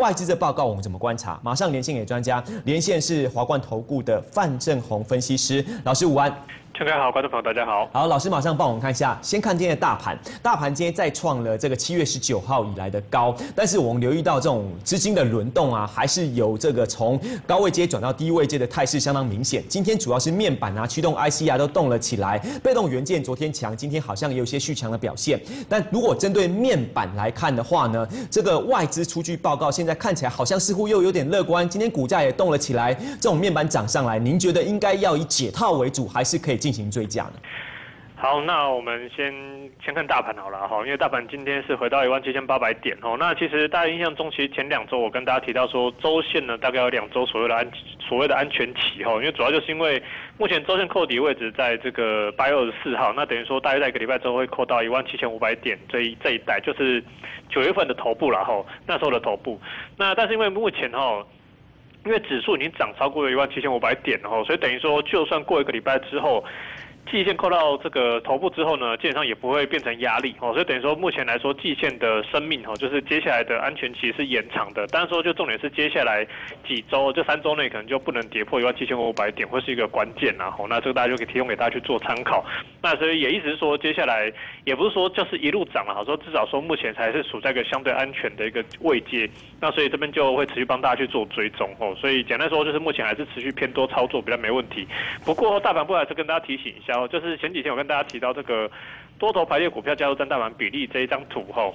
外资的报告我们怎么观察？马上连线给专家，连线是华冠投顾的范正宏分析师老师，午安。陈哥好，观众朋友大家好。好，老师马上帮我们看一下，先看今天的大盘，大盘今天再创了这个七月十九号以来的高，但是我们留意到这种资金的轮动啊，还是有这个从高位阶转到低位阶的态势相当明显。今天主要是面板啊、驱动 IC 啊都动了起来，被动元件昨天强，今天好像也有些续强的表现。但如果针对面板来看的话呢，这个外资出具报告，现在看起来好像似乎又有点乐观，今天股价也动了起来，这种面板涨上来，您觉得应该要以解套为主，还是可以进进行追加呢？好，那我们先先看大盘好了哈，因为大盘今天是回到一万七千八百点哦。那其实大家印象中，其实前两周我跟大家提到说，周线呢大概有两周所谓的安所谓的安全期哈，因为主要就是因为目前周线扣底位置在这个八月二十四号，那等于说大约在一个礼拜之后会扣到一万七千五百点这一这一带，就是九月份的头部了哈，那时候的头部。那但是因为目前哈。因为指数已经涨超过了一万七千五百点了，所以等于说，就算过一个礼拜之后。季线扣到这个头部之后呢，基本上也不会变成压力哦，所以等于说目前来说，季线的生命哦，就是接下来的安全期是延长的。但是说就重点是接下来几周，这三周内可能就不能跌破一万七千五百点，会是一个关键呐。哦，那这个大家就可以提供给大家去做参考。那所以也意思是说，接下来也不是说就是一路涨了，好说至少说目前才是处在一个相对安全的一个位阶。那所以这边就会持续帮大家去做追踪哦。所以简单说就是目前还是持续偏多操作比较没问题。不过大盘部还是跟大家提醒一下。就是前几天我跟大家提到这个多头排列股票加入占大盘比例这一张图后，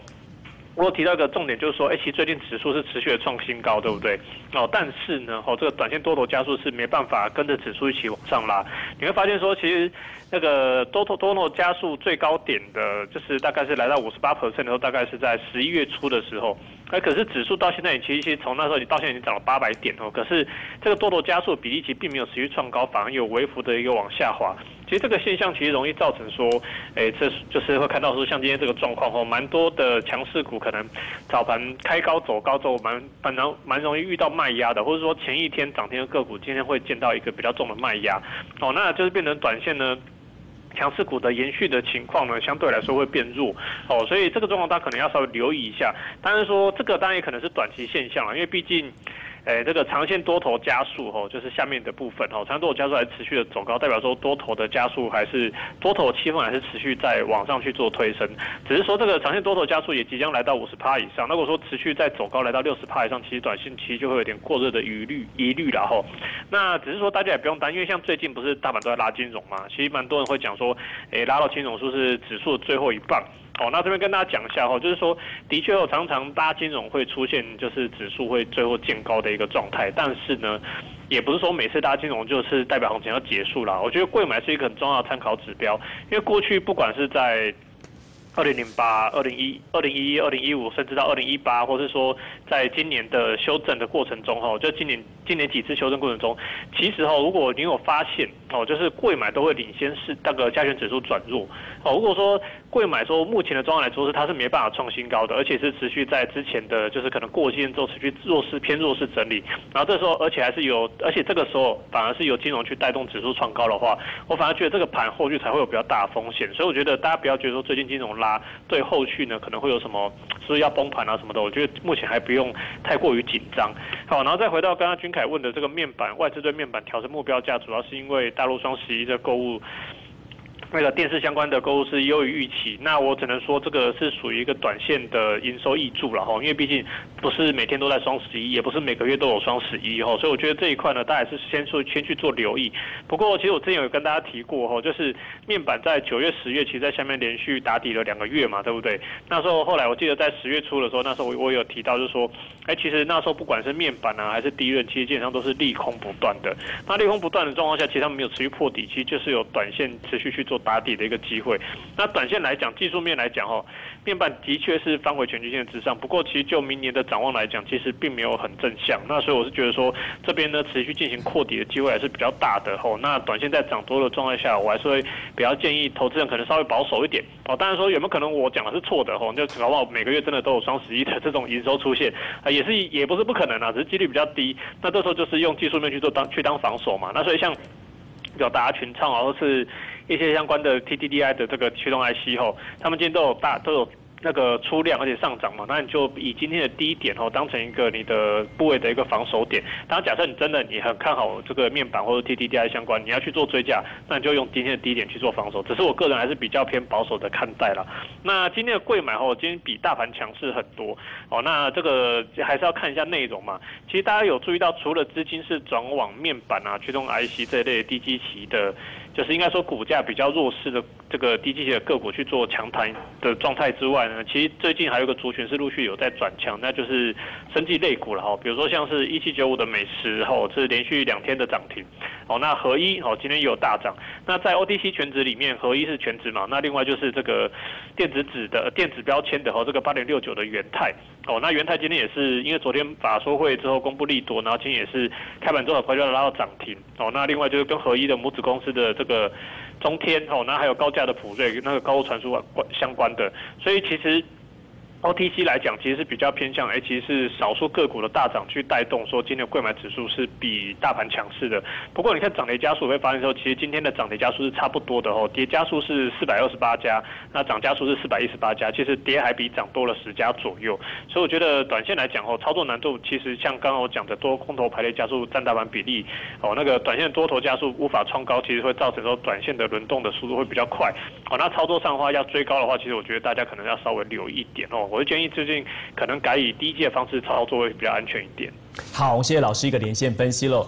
我提到一个重点，就是说，哎，其实最近指数是持续的创新高，对不对？哦，但是呢，哦，这个短线多头加速是没办法跟着指数一起往上拉。你会发现说，其实那个多头多头加速最高点的，就是大概是来到五十八 percent 的时候，大概是在十一月初的时候。哎，可是指数到现在，其实从那时候你到现在已经涨了八百点哦。可是这个多头加速比例其实并没有持续创高，反而有微幅的一个往下滑。其实这个现象其实容易造成说，哎，这就是会看到说，像今天这个状况哦，蛮多的强势股可能早盘开高走高之后，蛮蛮容蛮容易遇到卖压的，或者说前一天涨停的个股，今天会见到一个比较重的卖压。哦，那就是变成短线呢。强势股的延续的情况呢，相对来说会变弱哦，所以这个状况大家可能要稍微留意一下。当然说这个当然也可能是短期现象了，因为毕竟。诶，这个长线多头加速吼，就是下面的部分吼，长线多头加速还持续的走高，代表说多头的加速还是多头气氛还是持续在往上去做推升，只是说这个长线多头加速也即将来到五十趴以上，如果说持续在走高来到六十趴以上，其实短线其实就会有点过热的疑虑疑虑了吼。那只是说大家也不用担心，因为像最近不是大盘都在拉金融嘛，其实蛮多人会讲说，诶，拉到金融是不是指数的最后一棒？哦，那这边跟大家讲一下哈，就是说，的确有常常大家金融会出现，就是指数会最后见高的一个状态，但是呢，也不是说每次大家金融就是代表行情要结束了。我觉得贵买是一个很重要的参考指标，因为过去不管是在二零零八、二零一、二零一一、二零一五，甚至到二零一八，或是说在今年的修正的过程中哈，就今年。今年几次修正过程中，其实哈，如果你有发现哦，就是贵买都会领先是那个加权指数转弱哦。如果说贵买说目前的状况来说是它是没办法创新高的，而且是持续在之前的就是可能过线之后持续弱势偏弱势整理，然后这时候而且还是有，而且这个时候反而是由金融去带动指数创高的话，我反而觉得这个盘后续才会有比较大的风险。所以我觉得大家不要觉得说最近金融拉对后续呢可能会有什么是不是要崩盘啊什么的，我觉得目前还不用太过于紧张。好，然后再回到刚刚军。凯问的这个面板外资对面板调整目标价，主要是因为大大陆双十一的购物。那个电视相关的购物是优于预期，那我只能说这个是属于一个短线的营收益注了哈，因为毕竟不是每天都在双十一，也不是每个月都有双十一哈，所以我觉得这一块呢，大家是先说先去做留意。不过其实我之前有跟大家提过哈，就是面板在九月、十月其实在下面连续打底了两个月嘛，对不对？那时候后来我记得在十月初的时候，那时候我我有提到就是说，哎，其实那时候不管是面板啊还是低润，其实基本上都是利空不断的。那利空不断的状况下，其实他们没有持续破底，其实就是有短线持续去做。打底的一个机会，那短线来讲，技术面来讲，哈，面板的确是翻回全均线之上。不过，其实就明年的展望来讲，其实并没有很正向。那所以我是觉得说，这边呢持续进行扩底的机会还是比较大的。吼，那短线在涨多的状态下，我还是会比较建议投资人可能稍微保守一点。哦，当然说有没有可能我讲的是错的？吼，就搞不好每个月真的都有双十一的这种营收出现，啊，也是也不是不可能啊，只是几率比较低。那这时候就是用技术面去做当去当防守嘛。那所以像表达群创啊，或是一些相关的 TDDI 的这个驱动 IC 吼，他们今天都有大都有那个出量而且上涨嘛，那你就以今天的低点哦当成一个你的部位的一个防守点。当然，假设你真的你很看好这个面板或者 TTDI 相关，你要去做追加，那你就用今天的低点去做防守。只是我个人还是比较偏保守的看待了。那今天的贵买哦，今天比大盘强势很多哦。那这个还是要看一下内容嘛。其实大家有注意到，除了资金是转往面板啊、驱动 IC 这一类低基期的。就是应该说股价比较弱势的这个低基期的个股去做强弹的状态之外其实最近还有一个族群是陆续有在转强，那就是生技类股了哈。比如说像是一七九五的美食哈，是连续两天的涨停哦。那合一哦今天也有大涨。那在 OTC 全值里面，合一是全值嘛？那另外就是这个电子纸的电子标签的和这个八点六九的元泰哦。那元泰今天也是因为昨天法说会之后公布利多，然后今天也是开盘之后快就拉到涨停哦。那另外就是跟合一的母子公司的这个中天哦，那还有高价的普瑞，那个高传输相关的，所以其实。OTC 来讲，其实是比较偏向，哎，其实是少数个股的大涨去带动，说今天的贵买指数是比大盘强势的。不过你看涨跌加速会发现说，其实今天的涨跌加速是差不多的哦，跌加速是四百二十八家，那涨加速是四百一十八家，其实跌还比涨多了十家左右。所以我觉得短线来讲哦，操作难度其实像刚刚我讲的多空头排列加速占大盘比例哦，那个短线多头加速无法创高，其实会造成说短线的轮动的速度会比较快。哦，那操作上的话要追高的话，其实我觉得大家可能要稍微留一点哦。我就建议最近可能改以低阶方式操作会比较安全一点。好，谢谢老师一个连线分析喽。